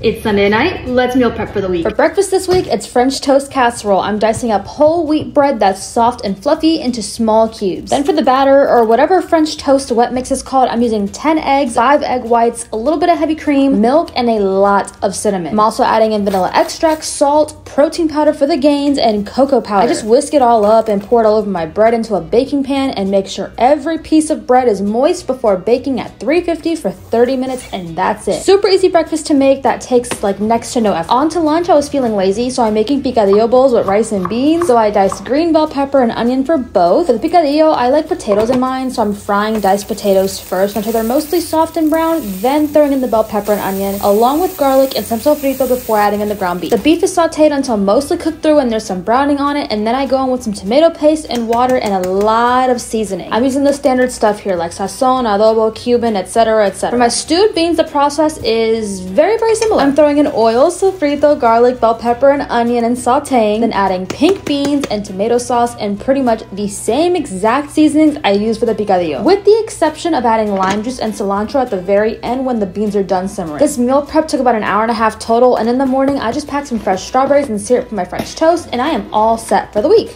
It's Sunday night. Let's meal prep for the week. For breakfast this week, it's French toast casserole. I'm dicing up whole wheat bread that's soft and fluffy into small cubes. Then for the batter, or whatever French toast wet mix is called, I'm using 10 eggs, 5 egg whites, a little bit of heavy cream, milk, and a lot of cinnamon. I'm also adding in vanilla extract, salt, protein powder for the gains, and cocoa powder. I just whisk it all up and pour it all over my bread into a baking pan and make sure every piece of bread is moist before baking at 350 for 30 minutes, and that's it. Super easy breakfast to make that takes like next to no effort. On to lunch, I was feeling lazy, so I'm making picadillo bowls with rice and beans. So I diced green bell pepper and onion for both. For the picadillo, I like potatoes in mine, so I'm frying diced potatoes first until they're mostly soft and brown, then throwing in the bell pepper and onion, along with garlic and some sofrito before adding in the ground beef. The beef is sauteed until mostly cooked through and there's some browning on it, and then I go in with some tomato paste and water and a lot of seasoning. I'm using the standard stuff here like sazon, adobo, cumin, etc., etc. For my stewed beans, the process is very, very similar. I'm throwing in oil, sofrito, garlic, bell pepper, and onion and sauteing, then adding pink beans and tomato sauce and pretty much the same exact seasonings I use for the picadillo, with the exception of adding lime juice and cilantro at the very end when the beans are done simmering. This meal prep took about an hour and a half total, and in the morning I just packed some fresh strawberries and syrup for my French toast, and I am all set for the week.